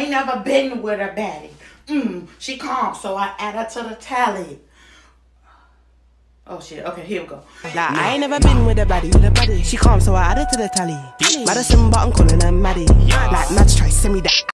I ain't never been with a baddie. Mm, she calm, so I add her to the tally. Oh shit. Okay, here we go. Like I ain't never been with a baddie, with a baddie. She calm, so I added to the tally. Madison, but I'm calling her Maddie. Like Mads try send me that.